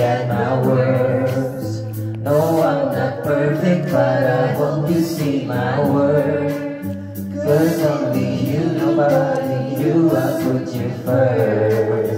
at my worst. No, I'm not perfect, but I hope you see my worth. Cause only you, nobody you, I put you first.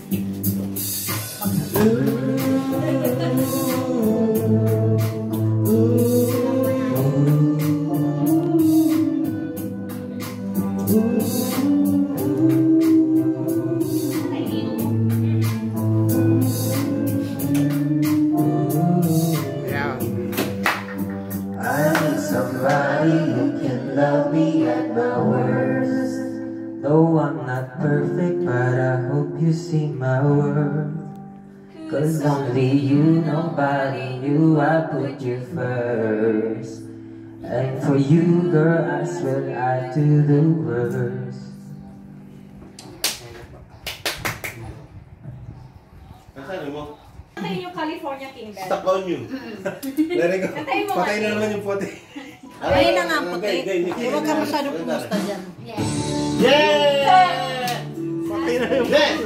somebody who can love me at my worst. Though I'm not perfect, but I hope you see my worth. Cause only you, nobody knew I put you first. And for you, girl, I swear I do the worst. Nasaan mo? Kantayin yung California King Bed. Stuck on you. Dari ko. Kantayin mo Patay nga. na naman yung puti. Ayun na nga ang puti. Huwag ka masyadong kumusta dyan. Yes. Yeah! Patay na yung puti.